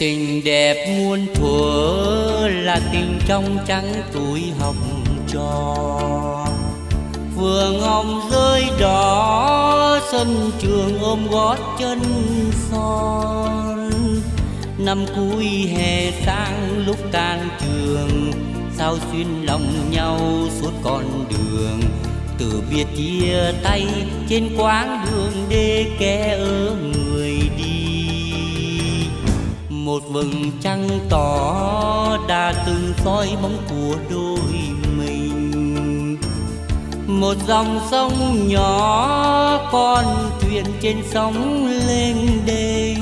tình đẹp muôn thuở là tình trong trắng tuổi học trò. Vườn hồng rơi đỏ, sân trường ôm gót chân son. Năm cuối hè sang lúc tan trường, sao xuyên lòng nhau suốt con đường. Từ biệt chia tay trên quãng đường đê kẻ ở người một vầng trăng tỏ đã từng soi bóng của đôi mình. Một dòng sông nhỏ con thuyền trên sóng lên đênh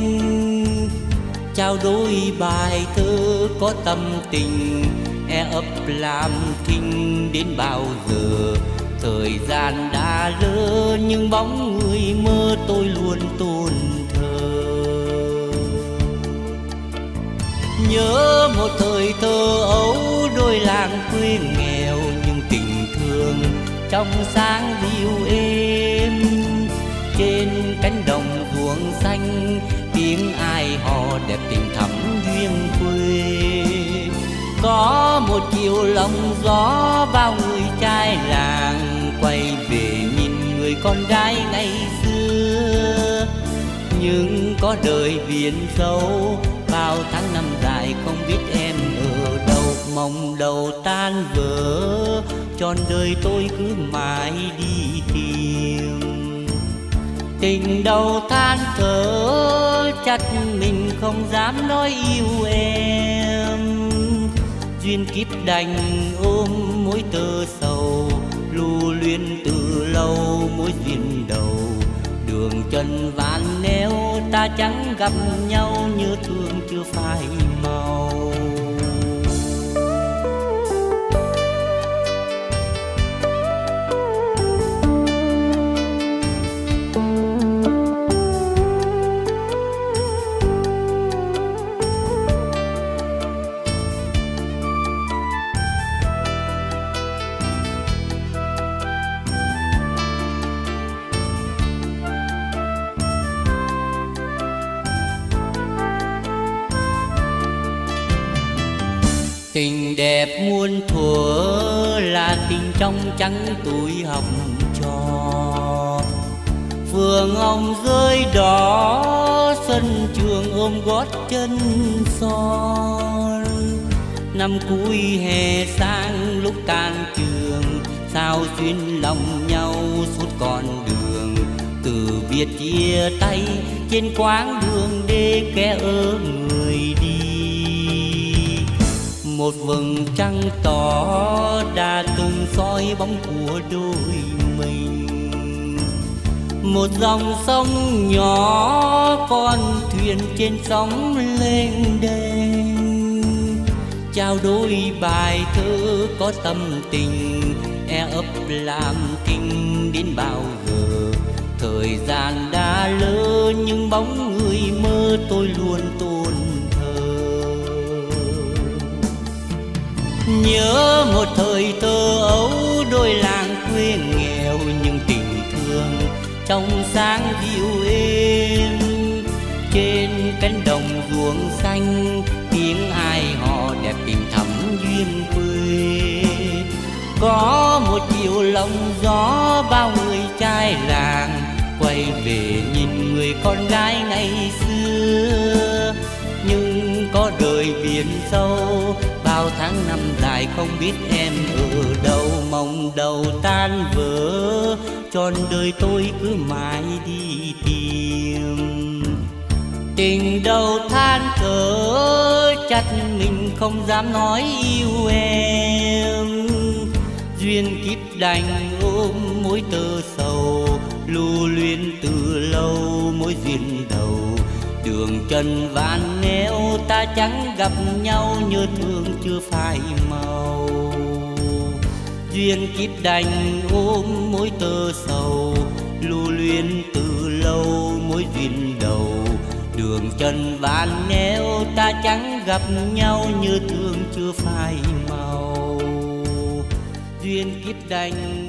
trao đôi bài thơ có tâm tình e ấp làm thinh đến bao giờ. Thời gian đã lỡ, nhưng bóng người mơ tôi luôn tôn thờ nhớ một thời thơ ấu đôi làng quê nghèo nhưng tình thương trong sáng dịu êm. Trên cánh đồng ruộng xanh, tiếng ai hò đẹp tình thắm duyên quê. Có một chiều lòng gió bao người trai làng quay về nhìn người con gái ngày xưa. Nhưng có đời biển sâu bao tháng năm dài không biết em ở đâu. Mong đầu tan vỡ tròn đời tôi cứ mãi đi tìm tình đầu than thở, chặt mình không dám nói yêu em. Duyên kiếp đành ôm mối tơ sầu, lưu luyến từ lâu mối duyên đầu đường chân vạn neo ta chẳng gặp nhau như thương chưa phai màu. Tình đẹp muôn thuở là tình trong trắng tuổi học trò. Phường hồng rơi đỏ, sân trường ôm gót chân son. Năm cuối hè sang lúc tan trường, sao xuyên lòng nhau suốt con đường. Từ biệt chia tay trên quãng đường đê kẻ ơi một vầng trăng tỏ đã từng soi bóng của đôi mình. Một dòng sông nhỏ con thuyền trên sóng lên đênh trao đôi bài thơ có tâm tình e ấp làm kinh đến bao giờ. Thời gian đã lớn nhưng bóng người mơ tôi luôn tồn nhớ một thời thơ ấu, đôi làng quê nghèo nhưng tình thương trong sáng dịu êm. Trên cánh đồng ruộng xanh, tiếng ai họ đẹp tình thắm duyên quê. Có một chiều lòng gió, bao người trai làng quay về nhìn người con gái ngày xưa. Nhưng có đời biển sâu sao tháng năm dài không biết em ở đâu, mong đầu tan vỡ tròn đời tôi cứ mãi đi tìm. Tình đầu than thở chắc mình không dám nói yêu em. Duyên kiếp đành ôm mối tơ sầu, lưu luyến từ lâu mối duyên đầu. Đường trần vạn neo ta chẳng gặp nhau như thương chưa phai màu. Duyên kiếp đành ôm mối tơ sầu, lưu luyến từ lâu mối duyên đầu. Đường trần vạn neo ta chẳng gặp nhau như thương chưa phai màu. Duyên kiếp đành